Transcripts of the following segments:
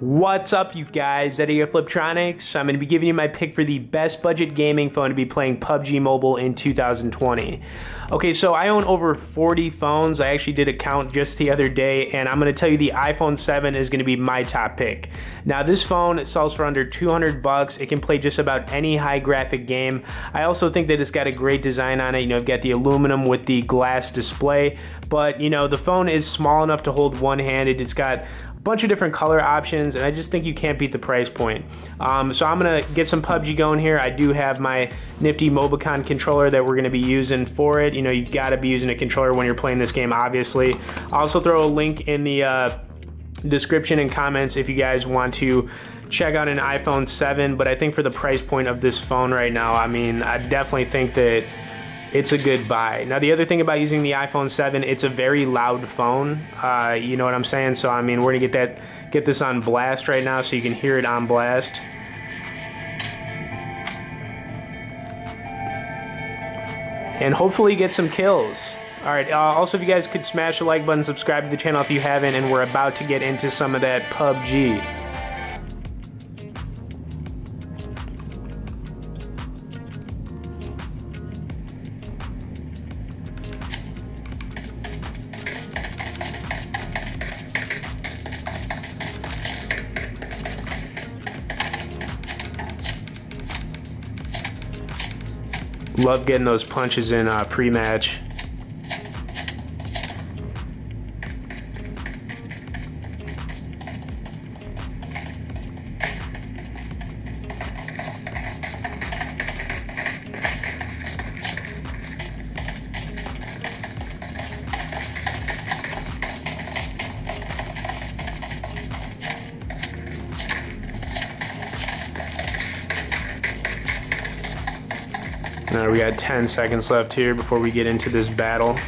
What's up, you guys? Eddie of Fliptroniks. I'm going to be giving you my pick for the best budget gaming phone to be playing PUBG Mobile in 2020. Okay, so I own over 40 phones. I actually did a count just the other day, and I'm going to tell you the iPhone 7 is going to be my top pick. Now, this phone sells for under 200 bucks. It can play just about any high graphic game. I also think that it's got a great design on it. You know, I've got the aluminum with the glass display, but you know, the phone is small enough to hold one-handed. It's got bunch of different color options and I just think you can't beat the price point. Um, so I'm gonna get some PUBG going here. I do have my nifty Mobicon controller that we're gonna be using for it. You know, you gotta be using a controller when you're playing this game, obviously. I'll also throw a link in the uh, description and comments if you guys want to check out an iPhone 7, but I think for the price point of this phone right now, I mean, I definitely think that it's a good buy. Now, the other thing about using the iPhone 7, it's a very loud phone. Uh, you know what I'm saying? So, I mean, we're gonna get that, get this on blast right now, so you can hear it on blast. And hopefully get some kills. All right. Uh, also, if you guys could smash the like button, subscribe to the channel if you haven't, and we're about to get into some of that PUBG. Love getting those punches in uh, pre-match. Got 10 seconds left here before we get into this battle.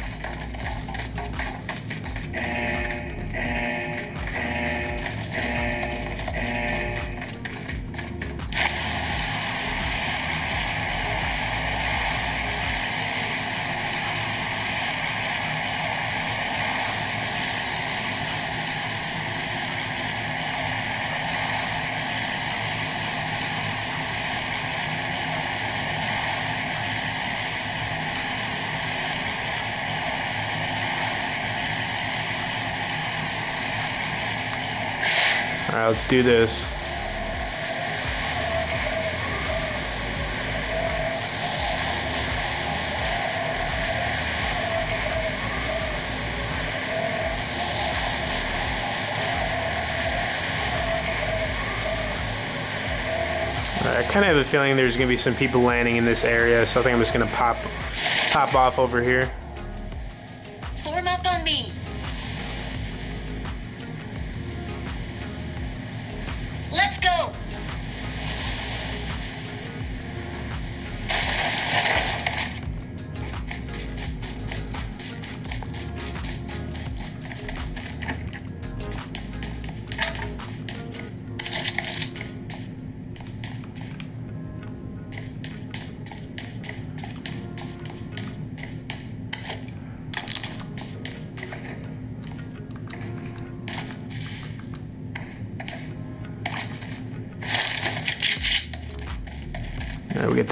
Right, let's do this. I kind of have a feeling there's going to be some people landing in this area, so I think I'm just going to pop pop off over here. Form up on me.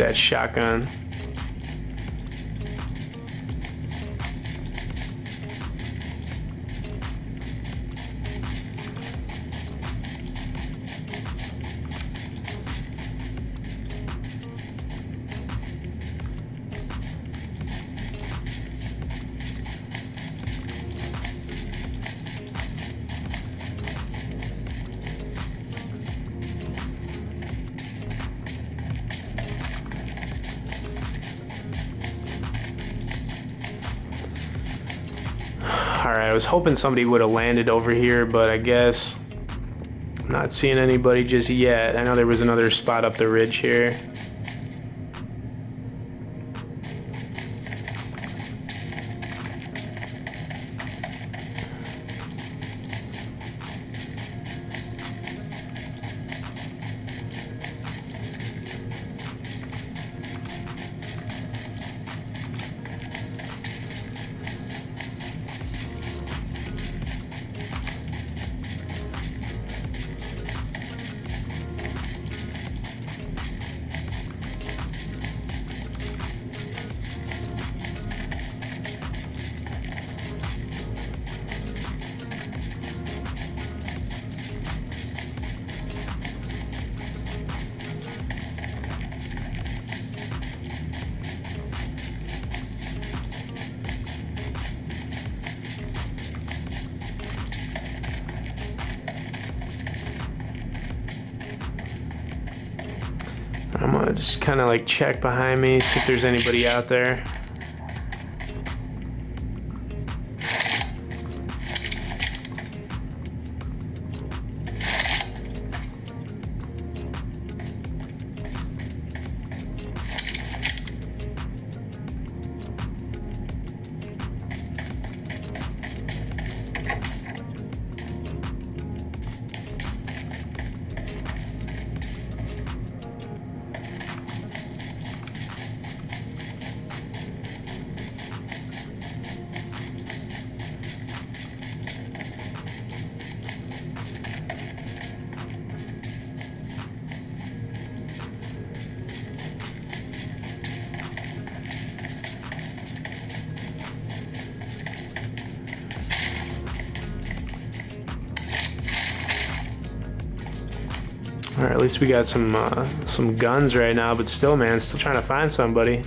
That shotgun. I was hoping somebody would have landed over here, but I guess not seeing anybody just yet. I know there was another spot up the ridge here. Just kind of like check behind me, see if there's anybody out there. Least we got some uh, some guns right now, but still, man, still trying to find somebody.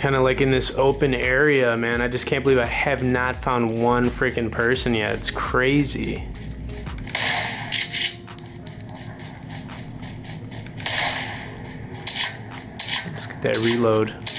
Kind of like in this open area, man. I just can't believe I have not found one freaking person yet. It's crazy. Let's get that reload.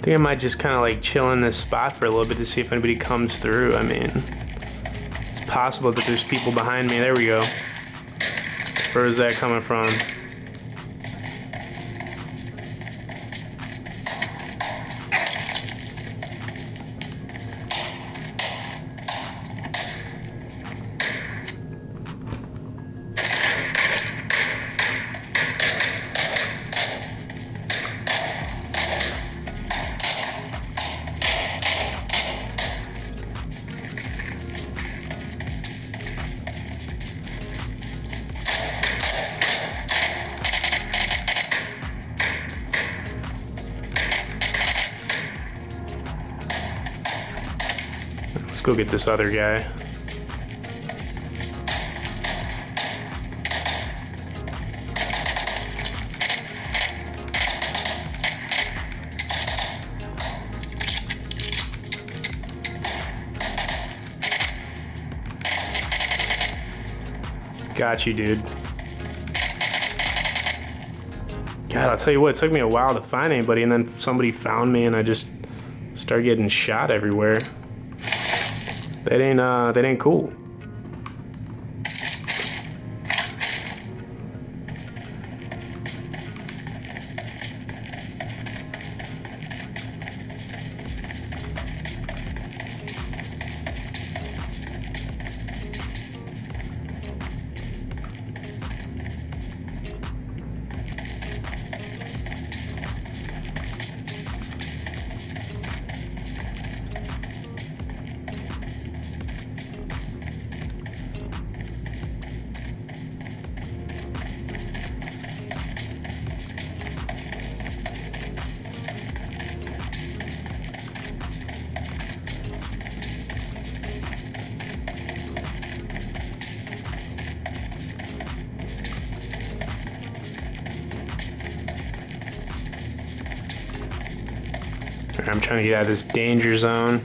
I think I might just kind of like chill in this spot for a little bit to see if anybody comes through. I mean, it's possible that there's people behind me. There we go. Where is that coming from? go get this other guy. Got you, dude. God, I'll tell you what, it took me a while to find anybody, and then somebody found me, and I just started getting shot everywhere. That ain't, uh, that ain't cool. Trying to get out of this danger zone.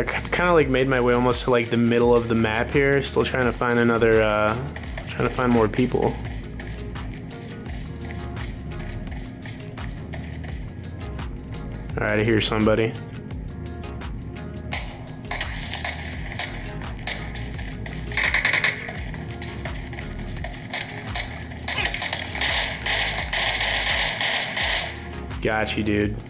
I kind of like made my way almost to like the middle of the map here. Still trying to find another, uh, trying to find more people. All right, I hear somebody. Got you, dude.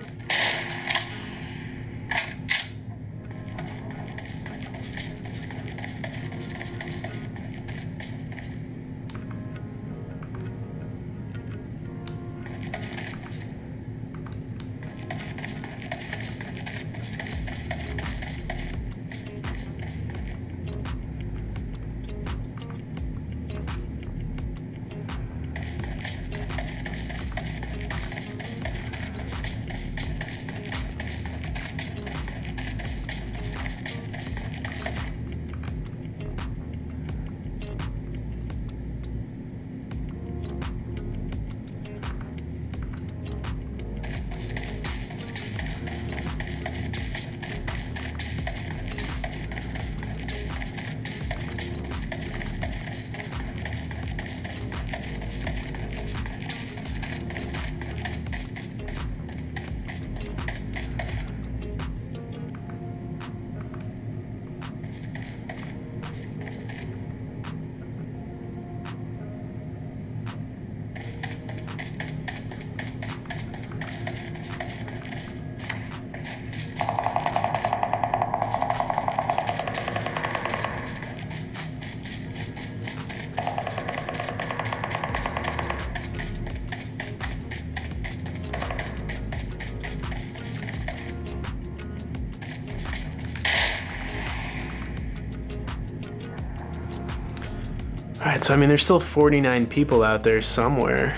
So I mean, there's still 49 people out there somewhere.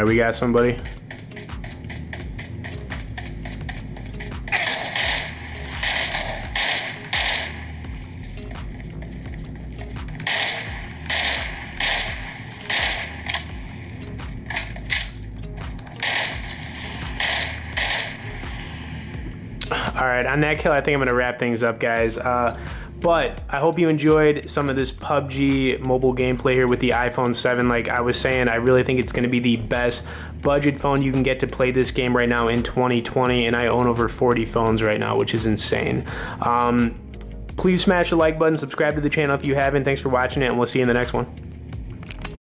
Right, we got somebody. All right, on that kill, I think I'm gonna wrap things up, guys. Uh, but I hope you enjoyed some of this PUBG mobile gameplay here with the iPhone 7. Like I was saying, I really think it's going to be the best budget phone you can get to play this game right now in 2020. And I own over 40 phones right now, which is insane. Um, please smash the like button, subscribe to the channel if you haven't. Thanks for watching it, and we'll see you in the next one.